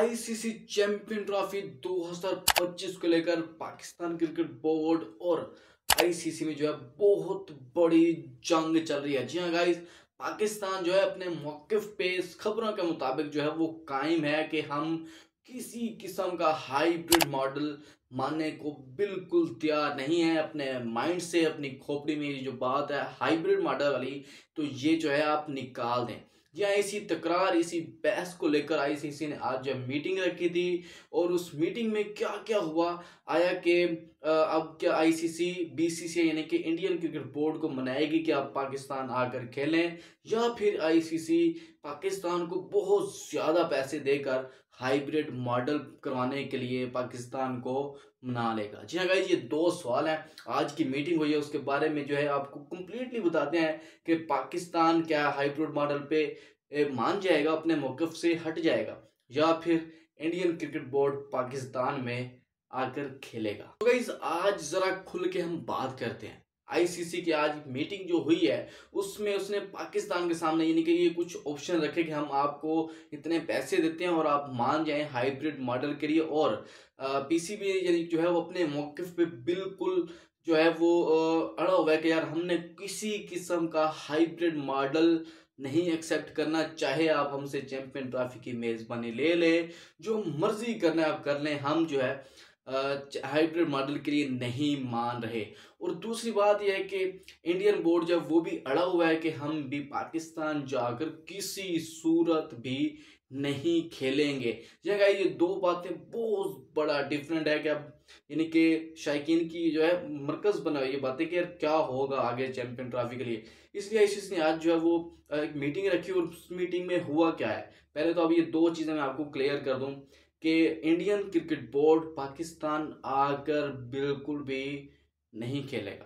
آئی سی سی champion trophy دو ہزار پچیس کو لے کر پاکستان کرکٹ بورڈ اور آئی سی سی میں جو ہے بہت بڑی جنگ چل رہی ہے۔ جی ہاں گائز پاکستان جو ہے اپنے موقف پہ خبروں کے مطابق جو ہے وہ قائم ہے کہ ہم کسی قسم کا ہائیبریڈ ماڈل ماننے کو بالکل تیار نہیں ہے اپنے مائنڈ سے، اپنی کھوپڑی میں جو بات ہے ہائیبریڈ ماڈل والی، تو یہ جو ہے آپ نکال دیں۔ یا اسی تکرار، اسی بحث کو لے کر آئی سی سی نے آج جب میٹنگ رکھی تھی اور اس میٹنگ میں کیا کیا ہوا؟ آیا کہ اب کیا آئی سی سی، بی سی سی یعنی کہ انڈین کرکٹ بورڈ کو منائے گی کہ آپ پاکستان آ کر کھیلیں یا پھر آئی سی سی پاکستان کو بہت زیادہ پیسے دے کر ہائیبریڈ ماڈل کروانے کے لیے پاکستان کو منا لے گا۔ جی ہاں گائز یہ دو سوال ہیں۔ آج کی میٹنگ ہوئی ہے، اس کے بارے میں جو ہے آپ کو کمپلیٹلی بتاتے ہیں کہ پاکستان کیا ہائیبریڈ ماڈل پہ مان جائے گا، اپنے موقف سے ہٹ جائے گا، یا پھر انڈین کرکٹ بورڈ پاکستان میں آ کر کھیلے گا۔ تو گائز آج ذرا کھل کے ہم بات کرتے ہیں۔ آئی سی سی کی آج میٹنگ جو ہوئی ہے، اس میں اس نے پاکستان کے سامنے یعنی کہ یہ کچھ آپشن رکھے کہ ہم آپ کو اتنے پیسے دیتے ہیں اور آپ مان جائیں ہائیبریڈ ماڈل کے لیے اور پی سی بی یعنی جو ہے وہ اپنے موقف پہ بالکل جو ہے وہ اڑا ہوا ہے کہ یار ہم نے کسی قسم کا ہائیبریڈ ماڈل نہیں ایکسیپٹ کرنا، چاہے آپ ہم سے چیمپئن ٹرافی کی میزبانی لے لیں، جو مرضی کرنا آپ کر لیں، ہم جو ہے ہائیبریڈ ماڈل کے لیے نہیں مان رہے۔ اور دوسری بات یہ ہے کہ انڈین بورڈ جب وہ بھی اڑا ہوا ہے کہ ہم بھی پاکستان جا کر کسی صورت بھی نہیں کھیلیں گے۔ جگہ یہ دو باتیں بہت بڑا ڈیفرنٹ ہے کہ اب یعنی کہ شائقین کی جو ہے مرکز بنا ہوئی یہ باتیں کہ یار کیا ہوگا آگے چیمپئن ٹرافی کے لیے۔ اس لیے اس نے آج جو ہے وہ ایک میٹنگ رکھی اور اس میٹنگ میں ہوا کیا ہے۔ پہلے تو اب یہ دو چیزیں میں آپ کو کلیئر کر دوں۔ کہ انڈین کرکٹ بورڈ پاکستان آ کر بالکل بھی نہیں کھیلے گا۔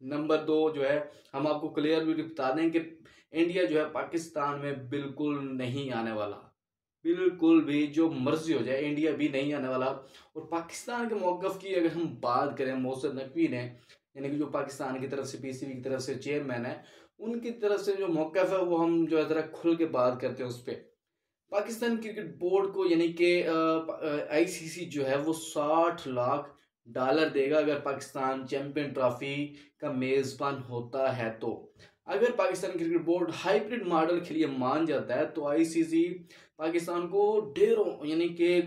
نمبر دو جو ہے، ہم آپ کو کلیئر بھی بتا دیں کہ انڈیا جو ہے پاکستان میں بالکل نہیں آنے والا۔ بالکل بھی جو مرضی ہو جائے، انڈیا بھی نہیں آنے والا۔ اور پاکستان کے موقف کی اگر ہم بات کریں موسر نقوی نے یعنی کہ جو پاکستان کی طرف سے، پی سی بی کی طرف سے چیئرمین ہے ان کی طرف سے جو موقف ہے، وہ ہم جو ہے ذرا کھل کے بات کرتے ہیں اس پہ۔ پاکستان کرکٹ بورڈ کو یعنی کہ آئی سی سی جو ہے وہ ساٹھ لاکھ ڈالر دے گا اگر پاکستان چیمپئن ٹرافی کا میزبان ہوتا ہے تو۔ اگر Pakistan cricket board hybrid model کے لیے مان جاتا ہے تو آئی سی سی پاکستان کو ڈیروں یعنی کہ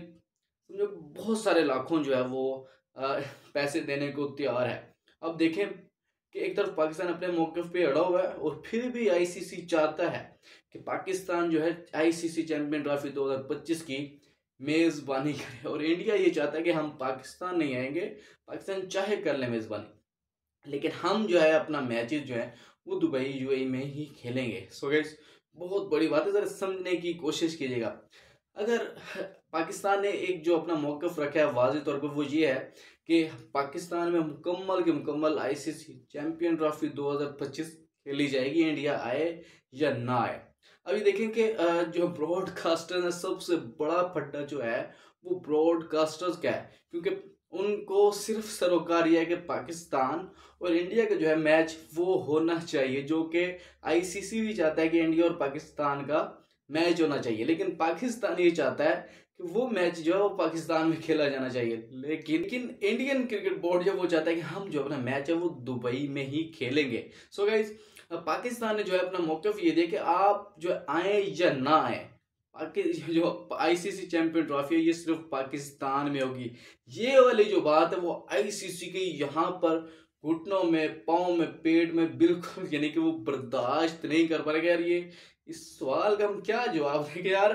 بہت سارے لاکھوں جو ہے وہ پیسے دینے کو تیار ہے۔ اب دیکھیں کہ ایک طرف پاکستان اپنے موقف پہ اڑا ہوا ہے اور پھر بھی آئی سی سی چاہتا ہے۔ کہ پاکستان جو ہے آئی سی سی چیمپئن ٹرافی دو ہزار پچیس کی میزبانی کرے اور انڈیا یہ چاہتا ہے کہ ہم پاکستان نہیں آئیں گے، پاکستان چاہے کر لیں میزبانی۔ لیکن ہم جو ہے اپنا میچز جو ہے وہ دبئی، یو اے میں ہی کھیلیں گے۔ سو گیس بہت بڑی بات ہے، ذرا سمجھنے کی کوشش کیجیے گا۔ اگر پاکستان نے ایک جو اپنا موقف رکھا ہے واضح طور پر، وہ یہ ہے کہ پاکستان میں مکمل کے مکمل آئی سی سی چیمپئن ٹرافی دو ہزار پچیس کھیلی جائے گی، انڈیا آئے یا نہ آئے۔ ابھی دیکھیں کہ جو براڈ کاسٹر سب سے بڑا پھٹا جو ہے، وہ براڈ کاسٹرز کا ہے۔ کیونکہ ان کو صرف سروکار یہ ہے کہ پاکستان اور انڈیا کا جو ہے میچ وہ ہونا چاہیے، جو کہ آئی سی سی بھی چاہتا ہے کہ انڈیا اور پاکستان کا میچ ہونا چاہیے۔ لیکن پاکستان یہ چاہتا ہے کہ وہ میچ جو ہے وہ پاکستان میں کھیلا جانا چاہیے۔ لیکن لیکن انڈین کرکٹ بورڈ جو وہ چاہتا ہے کہ ہم جو اپنا میچ ہے وہ دبئی میں ہی کھیلیں گے۔ سو گائز پاکستان نے جو ہے اپنا موقف یہ دیا کہ آپ جو آئیں یا نہ آئیں جو آئی سی سی چیمپئن ٹرافی ہے، یہ صرف پاکستان میں ہوگی۔ یہ والی جو بات ہے، وہ آئی سی سی کی یہاں پر گھٹنوں میں، پاؤں میں، پیٹ میں بالکل یعنی کہ وہ برداشت نہیں کر پائے گا یار یہ، اس سوال کا ہم کیا جواب دیں گے یار؟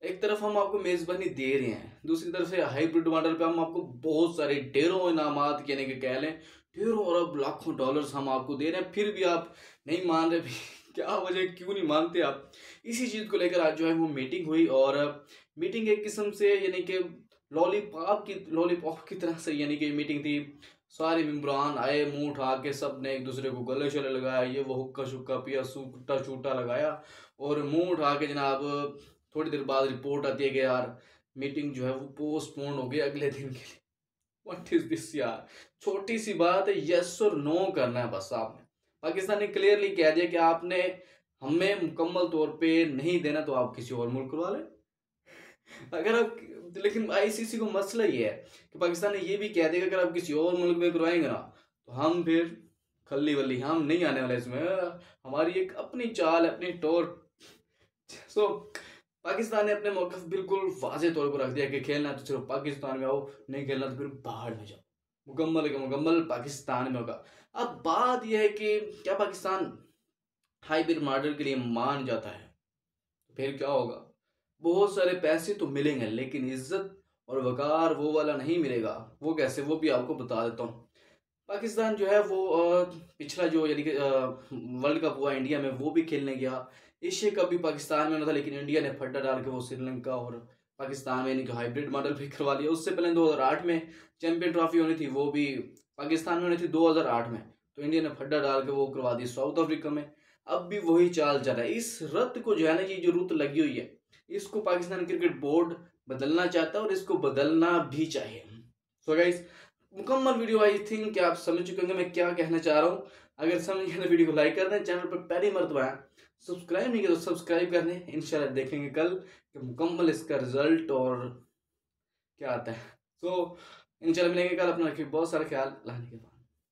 ایک طرف ہم آپ کو میزبانی دے رہے ہیں، دوسری طرف سے ہائیبریڈ ماڈل پہ ہم آپ کو بہت سارے ڈیروں انعامات یعنی کہنے کے کہہ لیں ڈیروں اور اب لاکھوں ڈالرز ہم آپ کو دے رہے ہیں، پھر بھی آپ نہیں مان رہے بھی۔ کیا وجہ، کیوں نہیں مانتے آپ؟ اسی چیز کو لے کر آج جو ہے وہ میٹنگ ہوئی اور میٹنگ ایک قسم سے یعنی کہ لولی پاپ کی لولی پاپ کی طرح سے یعنی کہ میٹنگ تھی۔ سارے ممبران آئے، منہ اٹھا کے سب نے ایک دوسرے کو گلے شلے لگایا، یہ وہ حکا شکا پیا سوٹا چوٹا لگایا۔ اور منہ اٹھا کے جناب، تھوڑی دیر بعد رپورٹ آتی ہے کہ یار میٹنگ جو ہے وہ پوسٹ پون ہو گئی اگلے دن کے لیے۔ واٹ از دس یار چھوٹی سی بات ہے یس اور نو کرنا ہے بس آپ نے پاکستان نے کلیئرلی کہہ دیا کہ آپ نے ہمیں مکمل طور پہ نہیں دینا تو آپ کسی اور ملک کروا لیں اگر آپ لیکن آئی سی سی کو مسئلہ یہ ہے کہ پاکستان نے یہ بھی کہہ دیا کہ اگر آپ کسی اور ملک میں کروائیں گے نا تو ہم پھر کھلی ولی ہم نہیں آنے والے اس میں ہماری ایک اپنی چال اپنی ٹور سو so, پاکستان نے اپنے موقف بالکل واضح طور پر رکھ دیا کہ کھیلنا تو صرف پاکستان میں آؤ نہیں کھیلنا تو پھر باہر میں جاؤ۔ مکمل کے مکمل پاکستان میں ہوگا۔ اب بات یہ ہے کہ کیا پاکستان ہائیبرڈ ماڈل کے لیے مان جاتا ہے؟ پھر کیا ہوگا؟ بہت سارے پیسے تو ملیں گے، لیکن عزت اور وقار وہ والا نہیں ملے گا۔ وہ کیسے؟ وہ بھی آپ کو بتا دیتا ہوں۔ پاکستان جو ہے وہ پچھلا جو یعنی کہ ورلڈ کپ ہوا انڈیا میں، وہ بھی کھیلنے گیا۔ ایشیا کپ بھی پاکستان میں ہونا تھا، لیکن انڈیا نے پھڈا ڈال کے وہ سری لنکا اور پاکستان میں یعنی کہ ہائیبرڈ ماڈل بھی کروا لیا۔ اس سے پہلے دو ہزار آٹھ میں چیمپئن ٹرافی ہونی تھی، وہ بھی پاکستان میں ہونی تھی دو ہزار آٹھ میں۔ تو انڈیا نے پھڈا ڈال کے وہ کروا دی ساؤتھ افریقہ میں۔ اب بھی وہی چال چل رہا ہے۔ اس رت کو جو ہے نا، یہ جو رت لگی ہوئی ہے، اس کو پاکستان کرکٹ بورڈ بدلنا چاہتا ہے اور اس کو بدلنا بھی چاہیے۔ سو so گائز مکمل ویڈیو آئی تھنک کہ آپ سمجھ چکے ہوں گے میں کیا کہنا چاہ رہا ہوں۔ اگر سمجھ گئے تو ویڈیو کو لائک کر دیں، چینل پر پہلی مرتبہ ہے سبسکرائب نہیں کیا تو سبسکرائب کر دیں انشاءاللہ دیکھیں گے کل کہ مکمل اس کا رزلٹ اور کیا آتا ہے۔ سو انشاءاللہ ملیں گے کل۔ اپنا رکھیں بہت سارا خیال۔ اللہ کے بعد